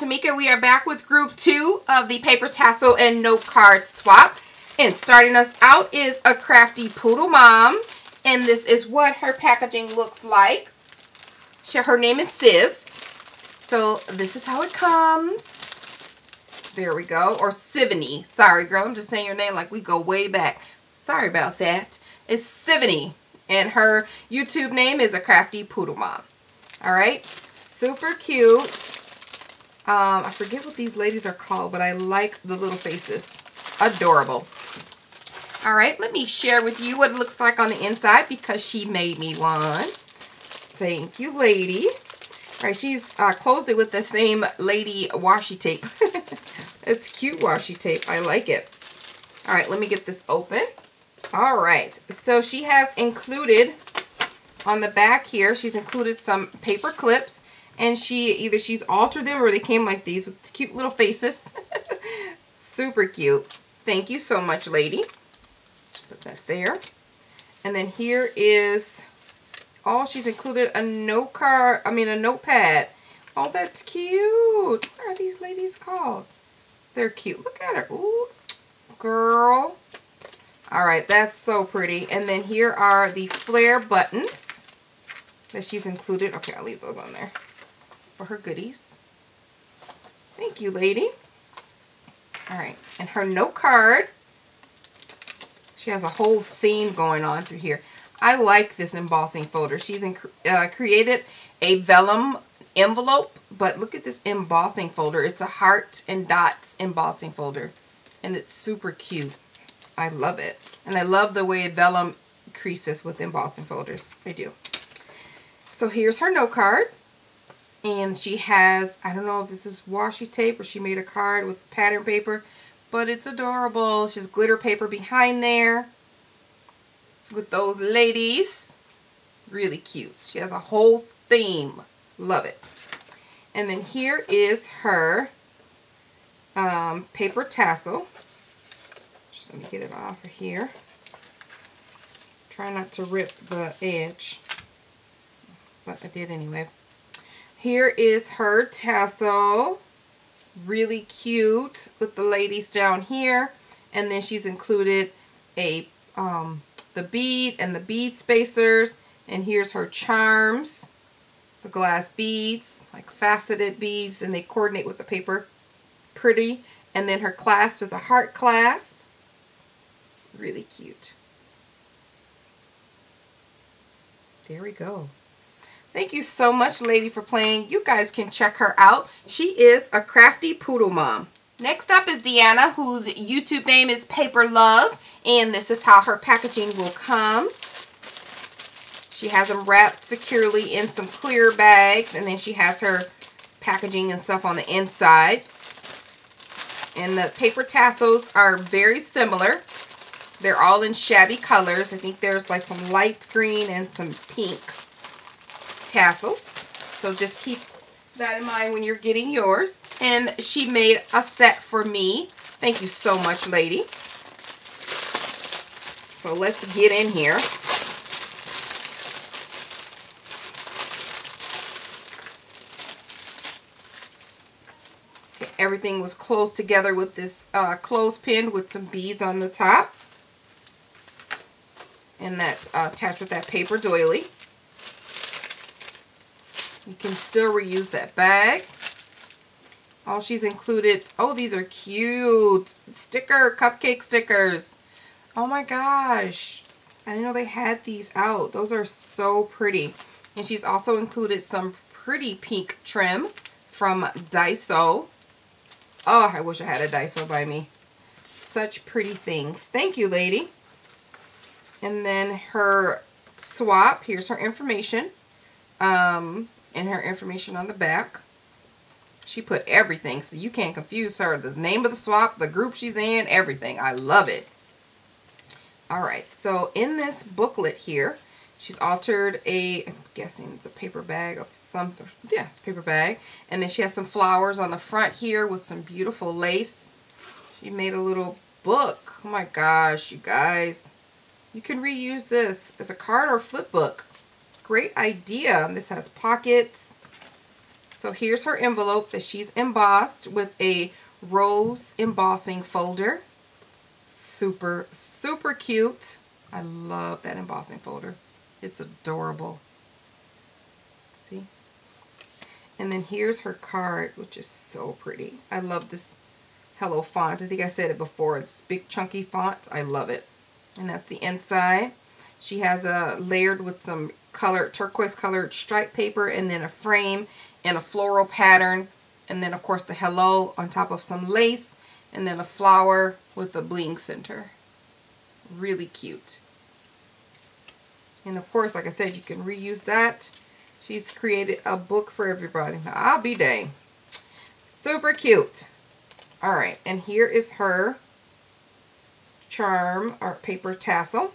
Tmika. We are back with group two of the paper tassel and note card swap. And starting us out is a crafty poodle mom. And this is what her packaging looks like. She, her name is Civ. So this is how it comes. There we go. Or Sivany. Sorry, girl. I'm just saying your name like we go way back. Sorry about that. It's Sivany. And her YouTube name is a crafty poodle mom. Alright. Super cute. Um, I forget what these ladies are called, but I like the little faces. Adorable. Alright, let me share with you what it looks like on the inside because she made me one. Thank you, lady. Alright, she's uh, closed it with the same lady washi tape. it's cute washi tape. I like it. Alright, let me get this open. Alright, so she has included on the back here, she's included some paper clips and she either she's altered them or they came like these with cute little faces. Super cute. Thank you so much, lady. Put that there. And then here is, oh, she's included a note card, I mean a notepad. Oh, that's cute. What are these ladies called? They're cute. Look at her. Ooh, girl. All right, that's so pretty. And then here are the flare buttons that she's included. Okay, I'll leave those on there for her goodies. Thank you, lady. All right, and her note card. She has a whole theme going on through here. I like this embossing folder. She's in, uh, created a vellum envelope, but look at this embossing folder. It's a heart and dots embossing folder, and it's super cute. I love it. And I love the way vellum creases with embossing folders. I do. So here's her note card. And she has, I don't know if this is washi tape or she made a card with pattern paper, but it's adorable. She's glitter paper behind there with those ladies. Really cute. She has a whole theme. Love it. And then here is her um, paper tassel. Just let me get it off of here. Try not to rip the edge. But I did anyway. Here is her tassel. Really cute with the ladies down here. And then she's included a um, the bead and the bead spacers. And here's her charms. The glass beads, like faceted beads, and they coordinate with the paper. Pretty. And then her clasp is a heart clasp. Really cute. There we go. Thank you so much, lady, for playing. You guys can check her out. She is a crafty poodle mom. Next up is Deanna, whose YouTube name is Paper Love, and this is how her packaging will come. She has them wrapped securely in some clear bags, and then she has her packaging and stuff on the inside. And the paper tassels are very similar. They're all in shabby colors. I think there's like some light green and some pink tassels. So just keep that in mind when you're getting yours. And she made a set for me. Thank you so much, lady. So let's get in here. Everything was closed together with this uh, clothespin with some beads on the top. And that's uh, attached with that paper doily. You can still reuse that bag. All she's included, oh, these are cute. Sticker, cupcake stickers. Oh my gosh. I didn't know they had these out. Those are so pretty. And she's also included some pretty pink trim from Daiso. Oh, I wish I had a Daiso by me. Such pretty things. Thank you, lady. And then her swap. Here's her information. Um, and her information on the back. She put everything, so you can't confuse her. The name of the swap, the group she's in, everything. I love it. Alright, so in this booklet here, she's altered a, I'm guessing it's a paper bag of some, yeah, it's a paper bag. And then she has some flowers on the front here with some beautiful lace. She made a little book. Oh my gosh, you guys. You can reuse this as a card or flip book great idea. This has pockets. So here's her envelope that she's embossed with a rose embossing folder. Super, super cute. I love that embossing folder. It's adorable. See? And then here's her card, which is so pretty. I love this Hello font. I think I said it before. It's big chunky font. I love it. And that's the inside. She has a layered with some colored, turquoise colored stripe paper and then a frame and a floral pattern. And then of course the hello on top of some lace and then a flower with a bling center. Really cute. And of course, like I said, you can reuse that. She's created a book for everybody. Now, I'll be dang. Super cute. All right, and here is her charm art paper tassel.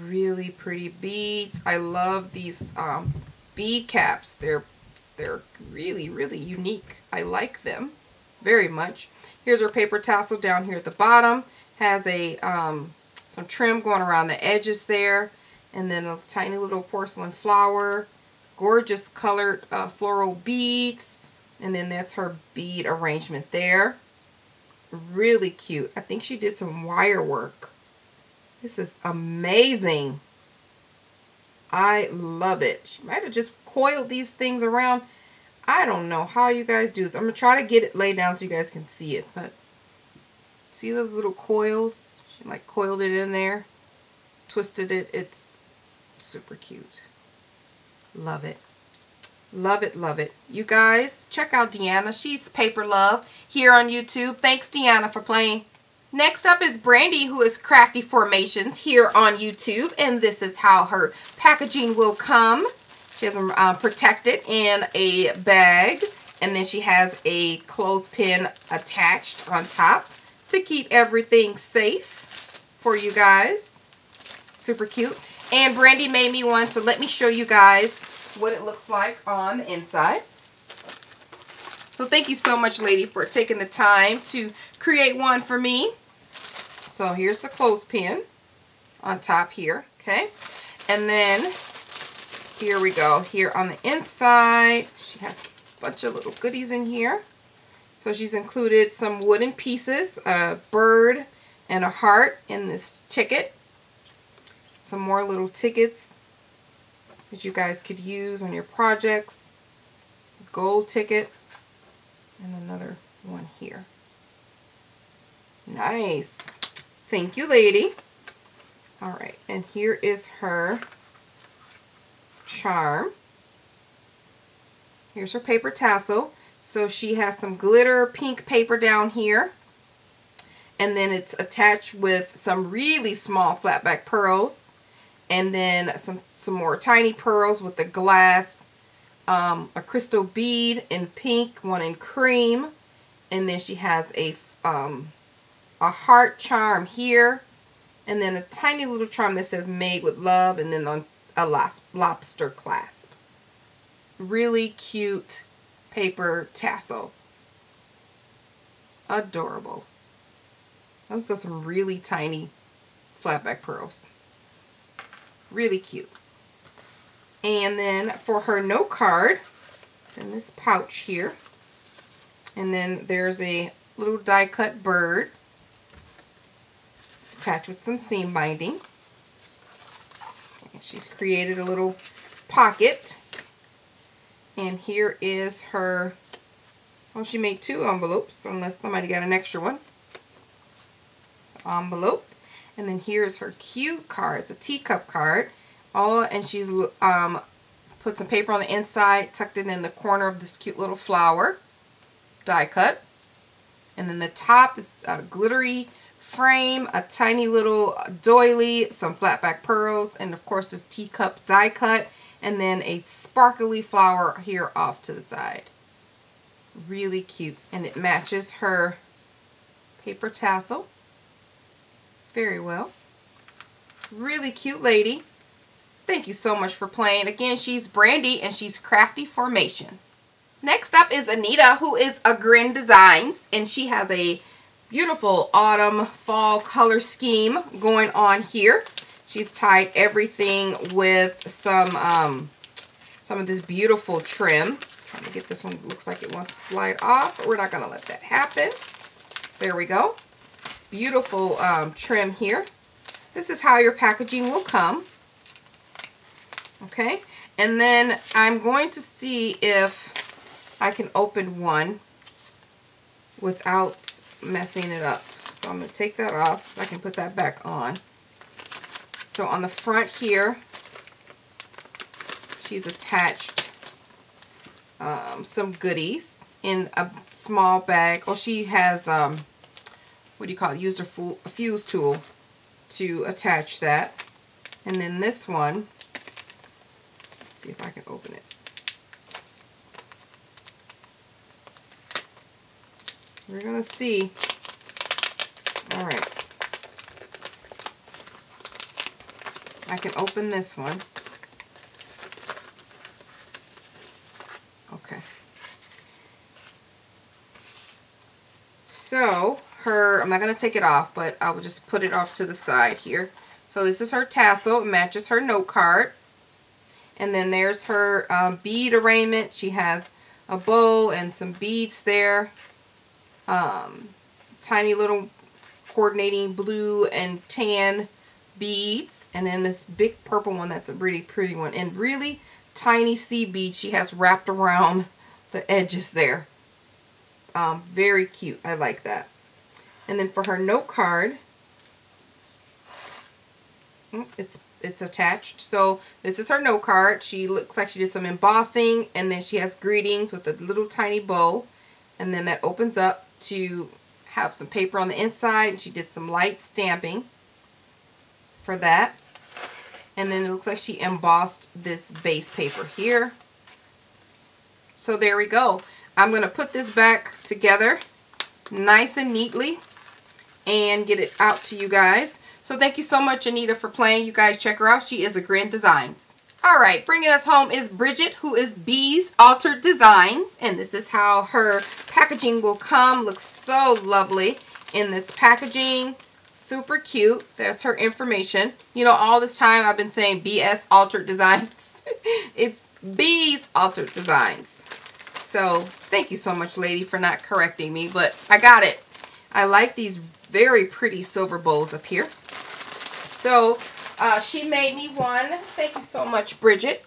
Really pretty beads. I love these um, bead caps. They're they're really, really unique. I like them very much. Here's her paper tassel down here at the bottom. Has a um, some trim going around the edges there. And then a tiny little porcelain flower. Gorgeous colored uh, floral beads. And then that's her bead arrangement there. Really cute. I think she did some wire work. This is amazing. I love it. She might have just coiled these things around. I don't know how you guys do this. I'm going to try to get it laid down so you guys can see it. But see those little coils? She like coiled it in there. Twisted it. It's super cute. Love it. Love it, love it. You guys, check out Deanna. She's Paper Love here on YouTube. Thanks, Deanna, for playing. Next up is Brandy, who is Crafty Formations here on YouTube. And this is how her packaging will come. She has them uh, protected in a bag. And then she has a clothespin attached on top to keep everything safe for you guys. Super cute. And Brandy made me one, so let me show you guys what it looks like on the inside. So thank you so much, lady, for taking the time to create one for me. So here's the clothespin on top here, okay? And then here we go. Here on the inside, she has a bunch of little goodies in here. So she's included some wooden pieces, a bird and a heart in this ticket. Some more little tickets that you guys could use on your projects. Gold ticket. And another one here. Nice. Thank you, lady. All right, and here is her charm. Here's her paper tassel. So she has some glitter pink paper down here. And then it's attached with some really small flat back pearls and then some, some more tiny pearls with the glass, um, a crystal bead in pink, one in cream, and then she has a, um, a heart charm here, and then a tiny little charm that says made with love, and then on a lobster clasp. Really cute paper tassel. Adorable. Those are some really tiny flatback pearls. Really cute. And then for her note card, it's in this pouch here. And then there's a little die cut bird attached with some seam binding. And she's created a little pocket. And here is her, well she made two envelopes unless somebody got an extra one. Envelope. And then here's her cute card. It's a teacup card. Oh, and she's um, put some paper on the inside, tucked it in the corner of this cute little flower, die cut. And then the top is a glittery frame, a tiny little doily, some flat back pearls, and of course this teacup die cut, and then a sparkly flower here off to the side. Really cute. And it matches her paper tassel very well. Really cute lady. Thank you so much for playing. Again, she's Brandy and she's Crafty Formation. Next up is Anita, who is A Grin Designs, and she has a beautiful autumn fall color scheme going on here. She's tied everything with some um, some of this beautiful trim. Trying to get this one, looks like it wants to slide off, but we're not going to let that happen. There we go. Beautiful um, trim here. This is how your packaging will come. Okay, and then I'm going to see if I can open one without messing it up. So I'm going to take that off. I can put that back on. So on the front here, she's attached um, some goodies in a small bag. Oh, she has, um, what do you call it, used a, a fuse tool to attach that. And then this one, see if I can open it. We're going to see. All right. I can open this one. Okay. So, her, I'm not going to take it off, but I will just put it off to the side here. So this is her tassel. It matches her note card. And then there's her um, bead arraignment. She has a bow and some beads there. Um, tiny little coordinating blue and tan beads. And then this big purple one that's a really pretty one. And really tiny seed beads she has wrapped around the edges there. Um, very cute. I like that. And then for her note card, mm, it's it's attached. So this is her note card. She looks like she did some embossing and then she has greetings with a little tiny bow. And then that opens up to have some paper on the inside. She did some light stamping for that. And then it looks like she embossed this base paper here. So there we go. I'm going to put this back together nice and neatly and get it out to you guys. So thank you so much, Anita, for playing. You guys check her out. She is a Grin Designs. All right, bringing us home is Bridget, who is Bees Altered Designs. And this is how her packaging will come. Looks so lovely in this packaging. Super cute. That's her information. You know, all this time I've been saying BS Altered Designs. it's Bees Altered Designs. So thank you so much, lady, for not correcting me. But I got it. I like these very pretty silver bowls up here. So uh, she made me one. Thank you so much, Bridget.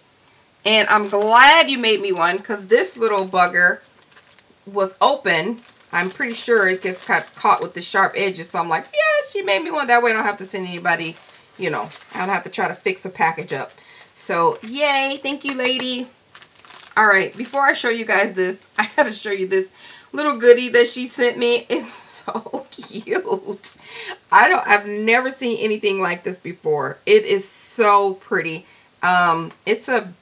And I'm glad you made me one because this little bugger was open. I'm pretty sure it gets caught, caught with the sharp edges. So I'm like, yeah, she made me one. That way I don't have to send anybody, you know, I don't have to try to fix a package up. So, yay. Thank you, lady. All right. Before I show you guys this, I got to show you this little goodie that she sent me. It's so cute. I don't, I've never seen anything like this before. It is so pretty. Um, it's a,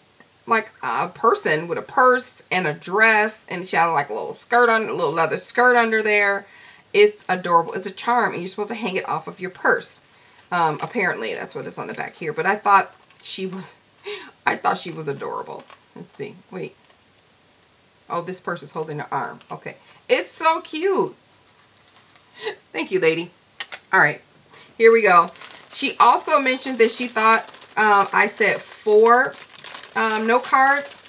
like a person with a purse and a dress and she had like a little skirt on, a little leather skirt under there. It's adorable. It's a charm and you're supposed to hang it off of your purse. Um, apparently that's what it's on the back here. But I thought she was, I thought she was adorable. Let's see. Wait. Oh, this purse is holding her arm. Okay. It's so cute. Thank you, lady. All right, here we go. She also mentioned that she thought um, I said four um, note cards.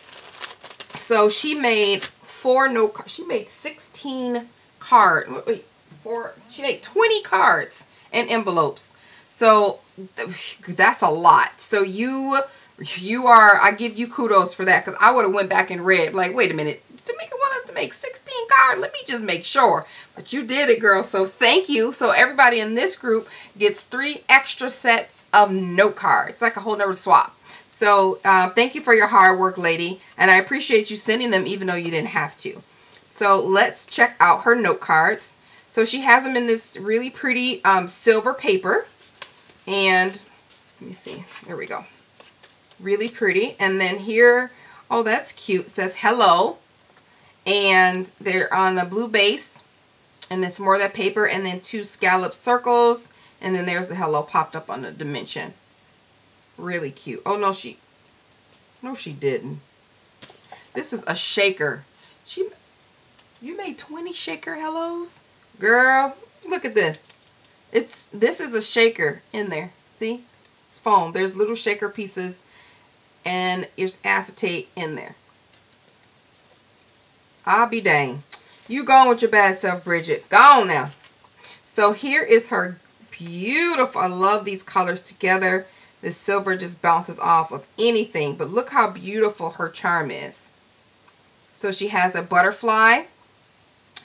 So she made four note cards. She made 16 card. Wait, four. She made 20 cards and envelopes. So that's a lot. So you you are, I give you kudos for that because I would have went back and read like, wait a minute, Tmika want us to make 16 cards. Let me just make sure. But you did it, girl. So thank you. So everybody in this group gets three extra sets of note cards. It's like a whole nother swap. So uh, thank you for your hard work, lady. And I appreciate you sending them even though you didn't have to. So let's check out her note cards. So she has them in this really pretty um, silver paper. And let me see. There we go. Really pretty. And then here, oh, that's cute. says hello. And they're on a blue base and some more of that paper and then two scallop circles and then there's the hello popped up on the dimension. Really cute. Oh no she no she didn't. This is a shaker. She you made 20 shaker hellos? Girl look at this. It's this is a shaker in there. See? It's foam. There's little shaker pieces and there's acetate in there. I'll be dang. You going with your bad self, Bridget. Go on now. So here is her beautiful. I love these colors together. The silver just bounces off of anything. But look how beautiful her charm is. So she has a butterfly.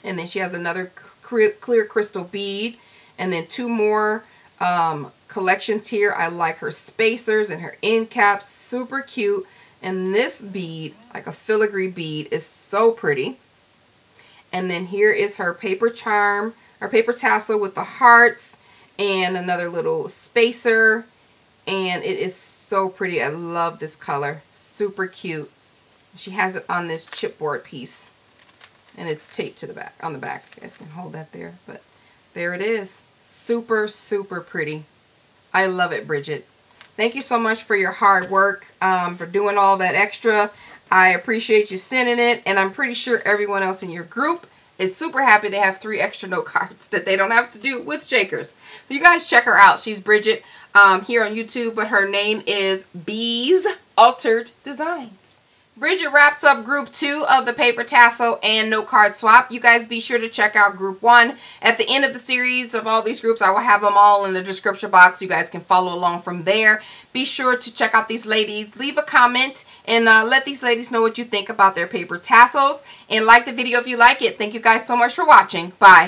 And then she has another clear crystal bead. And then two more um, collections here. I like her spacers and her end caps. Super cute. And this bead, like a filigree bead, is so pretty. And then here is her paper charm, her paper tassel with the hearts and another little spacer. And it is so pretty. I love this color. Super cute. She has it on this chipboard piece. And it's taped to the back, on the back. You guys can hold that there. But there it is. Super, super pretty. I love it, Bridget. Thank you so much for your hard work, um, for doing all that extra. I appreciate you sending it, and I'm pretty sure everyone else in your group is super happy to have three extra note cards that they don't have to do with shakers. You guys check her out. She's Bridget um, here on YouTube, but her name is Bees Altered Designs. Bridget wraps up group two of the paper tassel and note card swap. You guys be sure to check out group one. At the end of the series of all these groups, I will have them all in the description box. You guys can follow along from there. Be sure to check out these ladies. Leave a comment and uh, let these ladies know what you think about their paper tassels. And like the video if you like it. Thank you guys so much for watching. Bye.